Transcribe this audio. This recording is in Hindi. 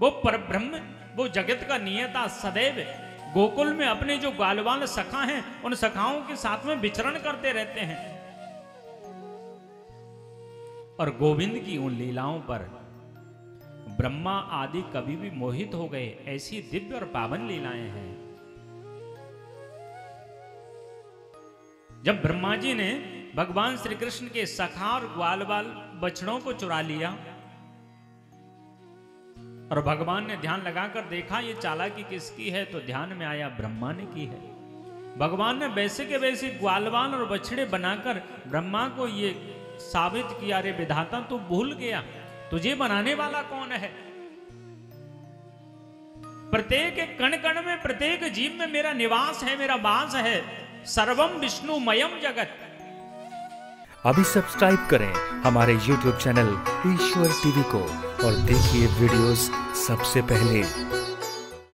वो पर ब्रह्म वो जगत का नियता सदैव गोकुल में अपने जो ग्वालवाल सखा हैं, उन सखाओं के साथ में विचरण करते रहते हैं। और गोविंद की उन लीलाओं पर ब्रह्मा आदि कभी भी मोहित हो गए, ऐसी दिव्य और पावन लीलाएँ हैं। जब ब्रह्मा जी ने भगवान श्री कृष्ण के सखा और ग्वाल बाल बछड़ों को चुरा लिया और भगवान ने ध्यान लगाकर देखा, ये चालाकी किसकी है? तो ध्यान में आया, ब्रह्मा ने की है। भगवान ने वैसे के वैसे ग्वालवान और बछड़े बनाकर ब्रह्मा को ये साबित किया रे विधाता, तू भूल गया। तुझे बनाने वाला कौन है? प्रत्येक कण कण में, प्रत्येक जीव में मेरा निवास है, मेरा वास है। सर्वम विष्णुमयम जगत। अभी सब्सक्राइब करें हमारे YouTube चैनल ईश्वर टीवी को और देखिए वीडियोस सबसे पहले।